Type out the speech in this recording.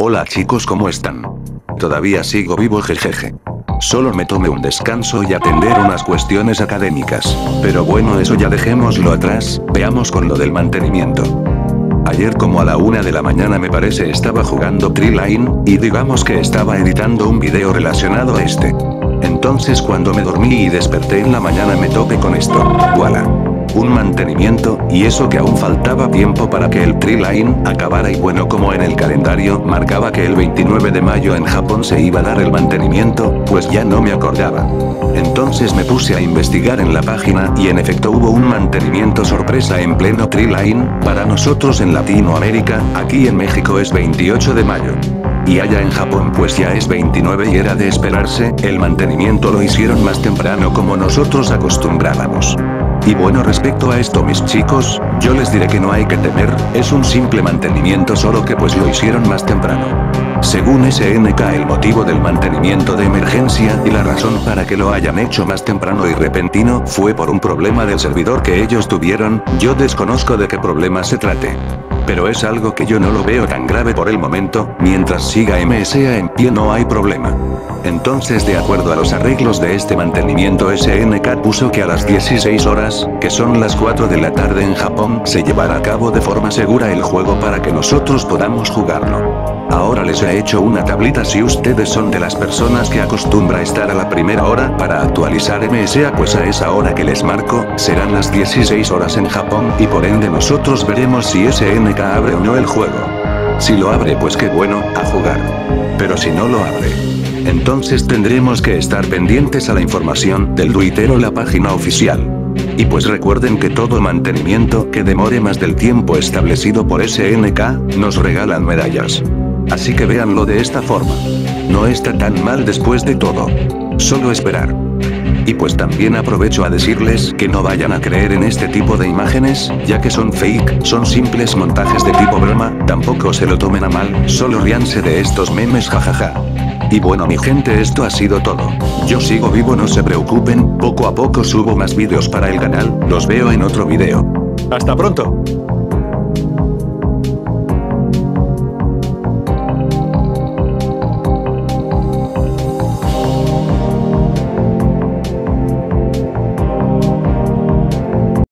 Hola chicos, ¿cómo están? Todavía sigo vivo jejeje. Solo me tomé un descanso y atender unas cuestiones académicas. Pero bueno, eso ya dejémoslo atrás, veamos con lo del mantenimiento. Ayer como a la una de la mañana me parece estaba jugando Treeline, y digamos que estaba editando un video relacionado a este. Entonces cuando me dormí y desperté en la mañana me toqué con esto. Voilà un mantenimiento, y eso que aún faltaba tiempo para que el Tree Line acabara y bueno como en el calendario marcaba que el 29 de mayo en Japón se iba a dar el mantenimiento, pues ya no me acordaba. Entonces me puse a investigar en la página y en efecto hubo un mantenimiento sorpresa en pleno Tree Line, para nosotros en Latinoamérica, aquí en México es 28 de mayo. Y allá en Japón pues ya es 29 y era de esperarse, el mantenimiento lo hicieron más temprano como nosotros acostumbrábamos. Y bueno respecto a esto mis chicos, yo les diré que no hay que temer, es un simple mantenimiento solo que pues lo hicieron más temprano. Según SNK el motivo del mantenimiento de emergencia y la razón para que lo hayan hecho más temprano y repentino fue por un problema del servidor que ellos tuvieron, yo desconozco de qué problema se trate. Pero es algo que yo no lo veo tan grave por el momento, mientras siga MSA en pie no hay problema. Entonces de acuerdo a los arreglos de este mantenimiento SNK puso que a las 16 horas, que son las 4 de la tarde en Japón, se llevará a cabo de forma segura el juego para que nosotros podamos jugarlo. Ahora les he hecho una tablita si ustedes son de las personas que acostumbra estar a la primera hora para actualizar MSA pues a esa hora que les marco, serán las 16 horas en Japón y por ende nosotros veremos si SNK abre o no el juego. Si lo abre pues qué bueno, a jugar. Pero si no lo abre, entonces tendremos que estar pendientes a la información del Twitter o la página oficial. Y pues recuerden que todo mantenimiento que demore más del tiempo establecido por SNK, nos regalan medallas. Así que véanlo de esta forma. No está tan mal después de todo. Solo esperar. Y pues también aprovecho a decirles que no vayan a creer en este tipo de imágenes, ya que son fake, son simples montajes de tipo broma, tampoco se lo tomen a mal, solo ríanse de estos memes jajaja. Y bueno mi gente esto ha sido todo. Yo sigo vivo no se preocupen, poco a poco subo más vídeos para el canal, los veo en otro video. Hasta pronto.